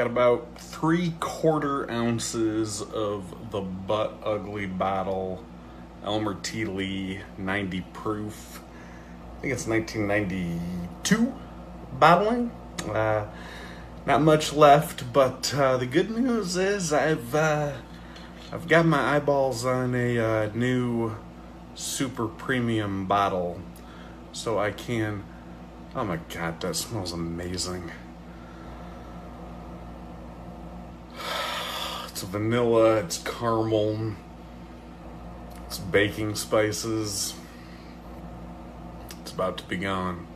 got about three quarter ounces of the Butt Ugly Bottle Elmer T. Lee 90 proof. I think it's 1992 bottling. Uh, not much left, but uh, the good news is I've uh, I've got my eyeballs on a uh, new super premium bottle, so I can. Oh my god, that smells amazing. It's vanilla, it's caramel, it's baking spices. It's about to be gone.